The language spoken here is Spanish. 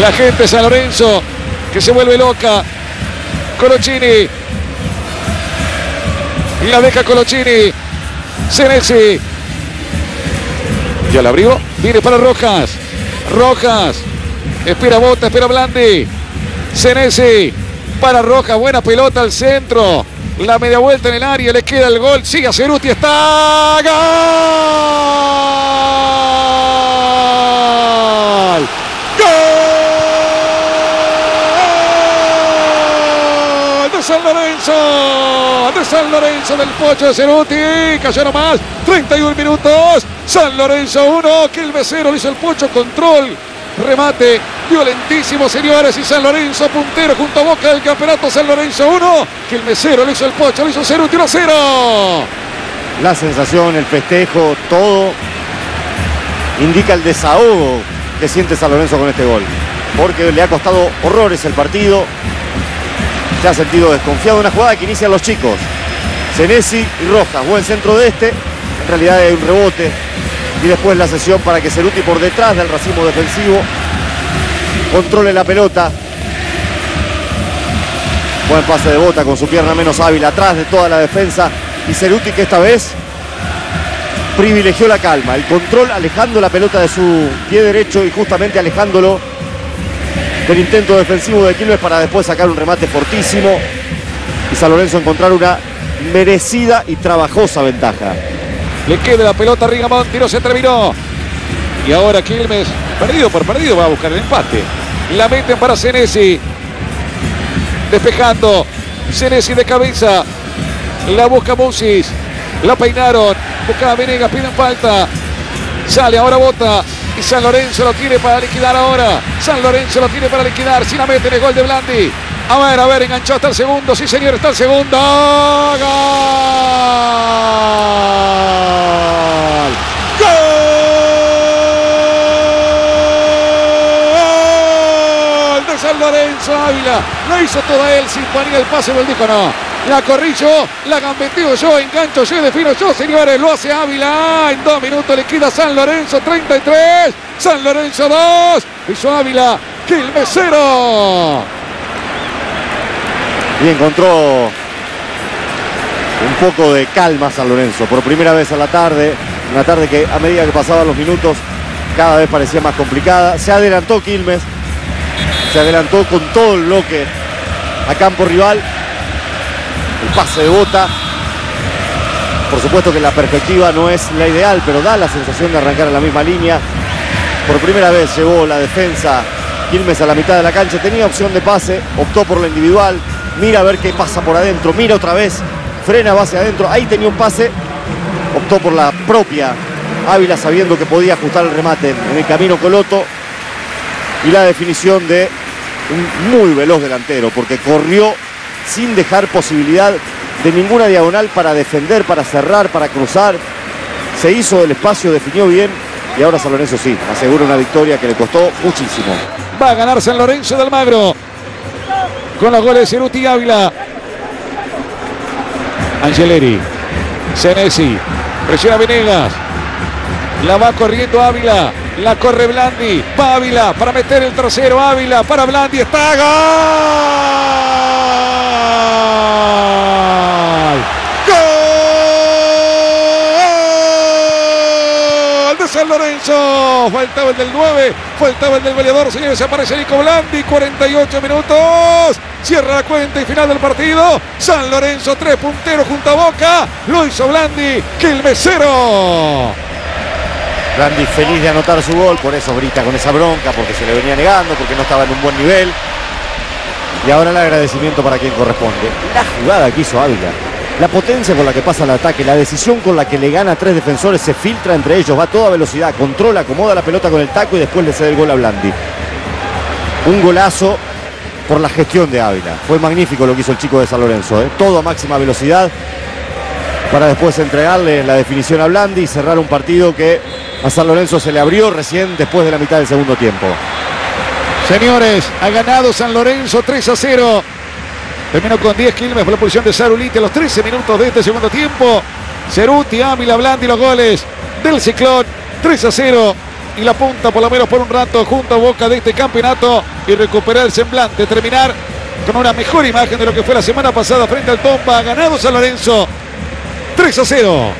La gente San Lorenzo que se vuelve loca. Colocini. Y la deja Colocini. Senesi. Ya la abrió. Viene para Rojas. Rojas. Espera Bota, espera Blandi. Senesi. Para Rojas. Buena pelota al centro. La media vuelta en el área. Le queda el gol. Sigue a Ceruti. Está. ¡Gol! San Lorenzo. De San Lorenzo del Pocho de Ceruti. Cayó nomás. 31 minutos. San Lorenzo 1. Que el becero le hizo el Pocho. Control. Remate violentísimo, señores. Y San Lorenzo puntero junto a Boca del campeonato. San Lorenzo 1. Que el mesero lo hizo el Pocho. Lo hizo Ceruti 1 0. La sensación, el festejo, todo indica el desahogo que siente San Lorenzo con este gol. Porque le ha costado horrores el partido. Se ha sentido desconfiado. Una jugada que inician los chicos. Senesi y Rojas. Buen centro de este. En realidad hay un rebote. Y después la sesión para que Ceruti por detrás del racimo defensivo controle la pelota. Buen pase de bota con su pierna menos hábil atrás de toda la defensa. Y Ceruti que esta vez privilegió la calma, el control alejando la pelota de su pie derecho y justamente alejándolo del intento defensivo de Quilmes para después sacar un remate fortísimo y San Lorenzo encontrar una merecida y trabajosa ventaja. Le queda la pelota a Rigamonti, no se terminó. Y ahora Quilmes, perdido por perdido, va a buscar el empate. La meten para Senesi. Despejando. Senesi de cabeza. La busca Musis. La peinaron. Buscaba Venegas, piden falta. Sale ahora Bota. San Lorenzo lo tiene para liquidar ahora. San Lorenzo lo tiene para liquidar. Si la meten el gol de Blandi. A ver, a ver, enganchó hasta el segundo. Sí, señor, está el segundo. ¡Gol! ¡Gol! De San Lorenzo Ávila. Lo hizo toda él sin poner el pase, pero dijo no. La corrí yo, la gambeteo yo, engancho yo, defino yo, señores. Lo hace Ávila. En dos minutos le queda San Lorenzo 33. San Lorenzo 2. Hizo Ávila. Quilmes 0. Y encontró un poco de calma San Lorenzo. Por primera vez a la tarde, una tarde que a medida que pasaban los minutos cada vez parecía más complicada. Se adelantó Quilmes, se adelantó con todo el bloque a campo rival. El pase de bota. Por supuesto que la perspectiva no es la ideal, pero da la sensación de arrancar en la misma línea. Por primera vez llevó la defensa Quilmes a la mitad de la cancha. Tenía opción de pase, optó por la individual. Mira a ver qué pasa por adentro. Mira otra vez. Frena base adentro. Ahí tenía un pase. Optó por la propia Ávila sabiendo que podía ajustar el remate en el camino Coloto. Y la definición de un muy veloz delantero porque corrió sin dejar posibilidad de ninguna diagonal para defender, para cerrar, para cruzar. Se hizo del espacio, definió bien y ahora San Lorenzo sí, asegura una victoria que le costó muchísimo. Va a ganar San Lorenzo del Magro. Con los goles de Ceruti y Ávila. Angeleri. Senesi. Presiona Venegas. La va corriendo Ávila. La corre Blandi. Va Ávila para meter el tercero. Ávila para Blandi. Está gol. Gol de San Lorenzo. Faltaba el del 9. Faltaba el del goleador. Señores, se aparece Nico Blandi. 48 minutos. Cierra la cuenta y final del partido. San Lorenzo, tres punteros junto a Boca. Lo hizo Blandi. Quilmes cero. Blandi feliz de anotar su gol, por eso grita con esa bronca, porque se le venía negando, porque no estaba en un buen nivel. Y ahora el agradecimiento para quien corresponde. La jugada que hizo Ávila, la potencia con la que pasa el ataque, la decisión con la que le gana a tres defensores, se filtra entre ellos, va a toda velocidad, controla, acomoda la pelota con el taco y después le cede el gol a Blandi. Un golazo por la gestión de Ávila. Fue magnífico lo que hizo el chico de San Lorenzo, ¿eh? todo a máxima velocidad para después entregarle la definición a Blandi y cerrar un partido que a San Lorenzo se le abrió recién después de la mitad del segundo tiempo. Señores, ha ganado San Lorenzo 3 a 0. Terminó con 10 Quilmes por la posición de Saruliti a los 13 minutos de este segundo tiempo. Ceruti, Ávila, Blandi los goles del Ciclón. 3 a 0. y la punta por lo menos por un rato junto a Boca de este campeonato y recuperar el semblante, terminar con una mejor imagen de lo que fue la semana pasada frente al Tomba, ganado San Lorenzo 3 a 0.